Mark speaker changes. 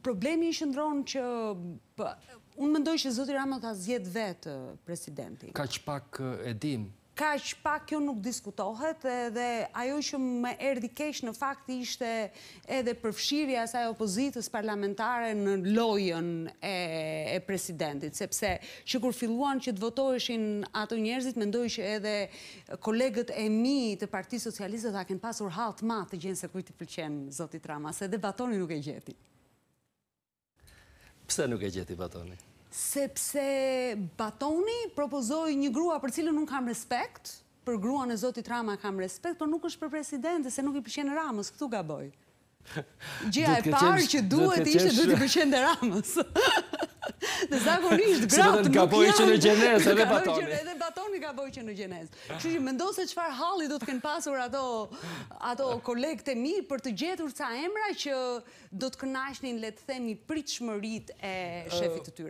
Speaker 1: Problemi qëndron që unë mendoj që zoti Rama e zgjedh vetë
Speaker 2: presidentin. Kaq pak e
Speaker 1: dimë. Kaq pak kjo nuk diskutohet dhe ajo që më erdhi keq në fakt ishte edhe përfshirja asaj opozitës parlamentare në lojën e presidentit, sepse që kur filluan që të votoheshin ato njerëzit mendoj që edhe Kolegët e mi të Partisë Socialiste do ta kenë pasur hall të madh të gjejnë se kujt i pëlqen zotit Rama, se edhe Batoni nuk e gjeti.
Speaker 2: Pse nuk e gjeti Batoni?
Speaker 1: Sepse Batoni propozoi një grua për të cilën unë kam respekt, për gruan e zotit Rama kam respekt, por nuk është për presidente, se nuk i pëlqen Ramës, këtu gaboi. Gjëja e parë që duhet të ishte duhet t'i pëlqente Ramës. Dhe zakonisht gratë nuk janë.
Speaker 2: Si po të në gjenezë edhe batoni.
Speaker 1: Edhe batoni gaboi që në gjenezë. Kështu që mendo se çfarë halli do të kenë pasur ata ata kolegët e mi për të gjetur ca emra që do të kënaqnin le të themi pritshmëritë e shefit të tyre.